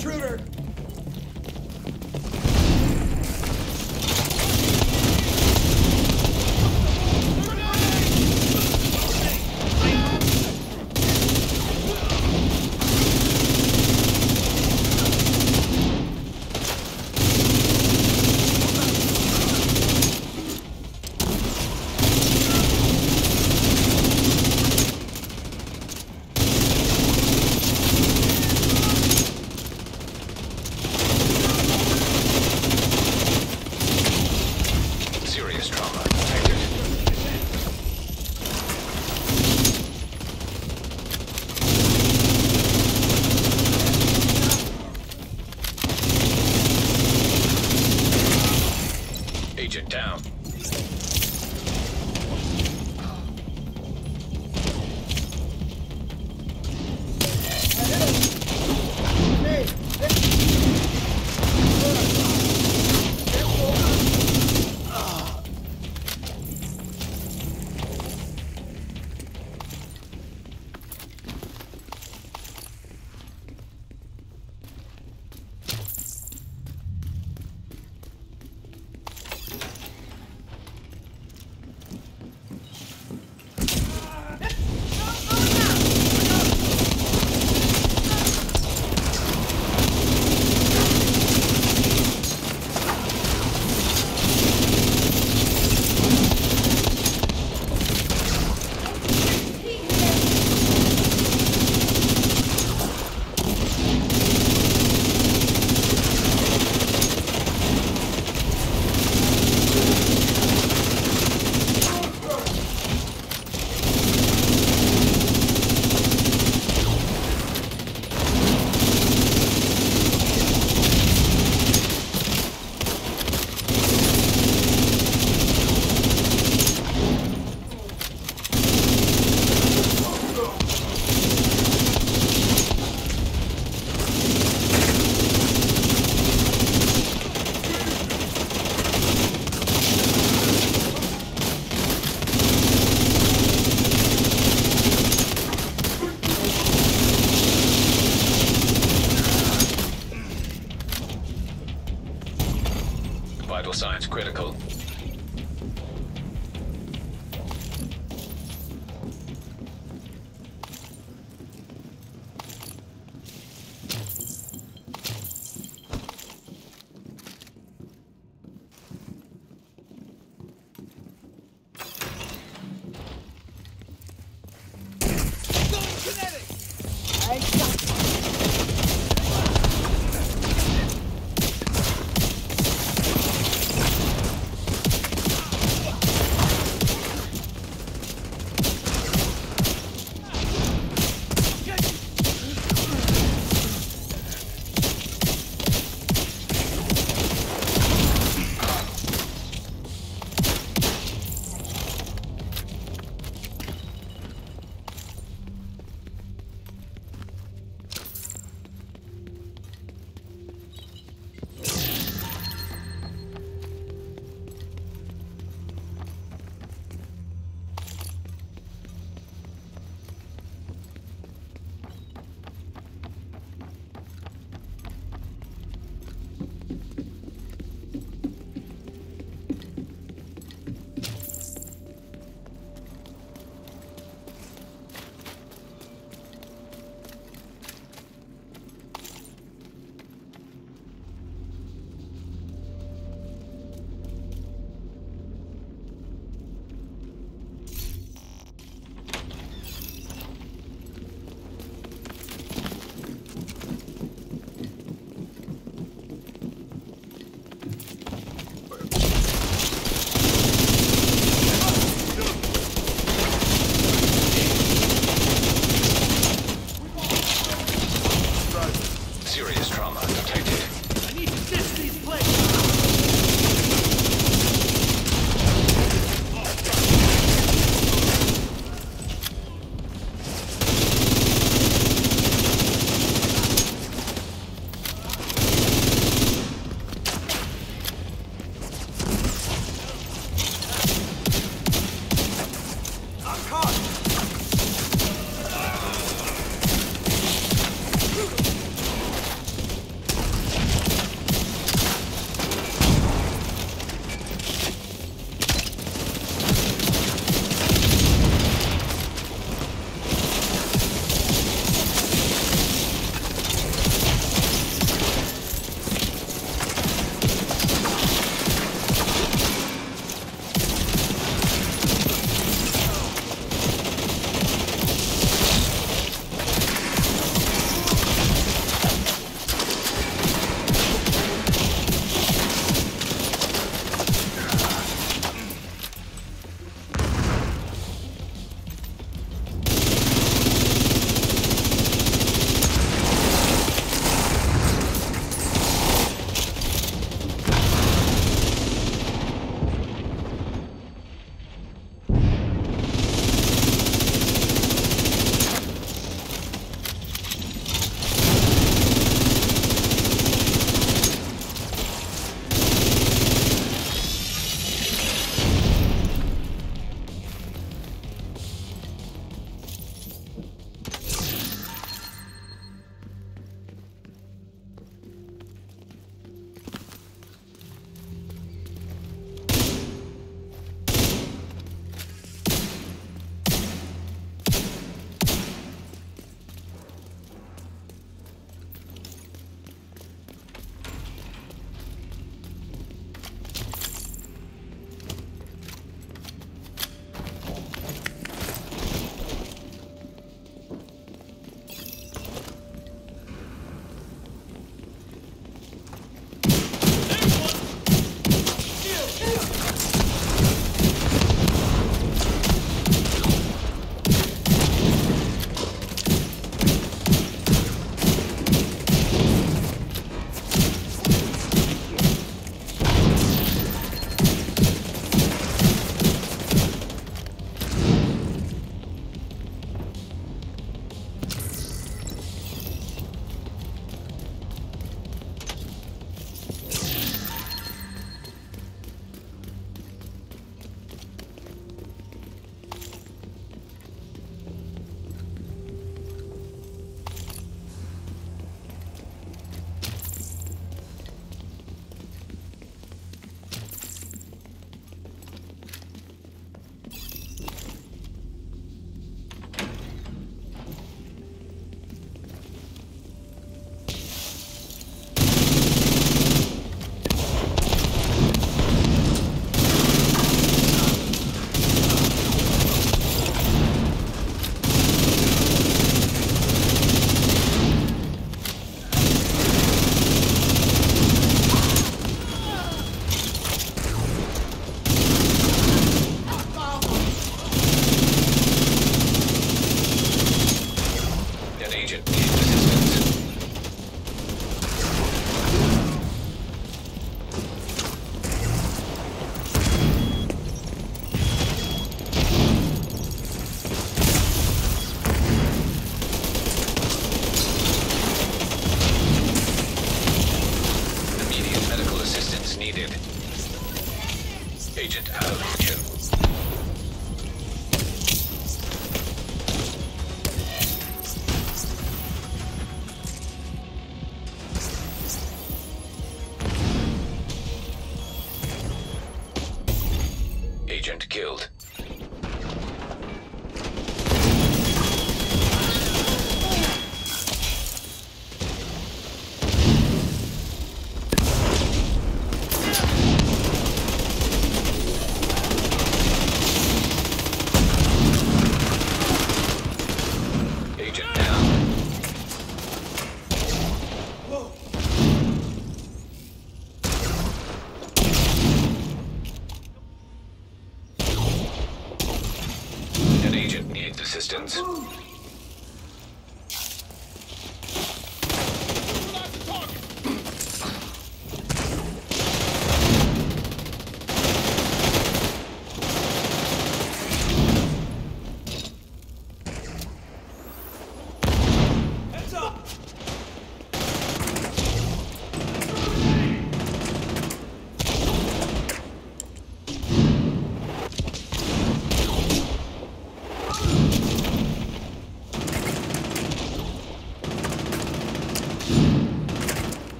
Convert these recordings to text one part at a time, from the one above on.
intruder. vital signs critical.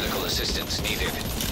Medical assistance needed.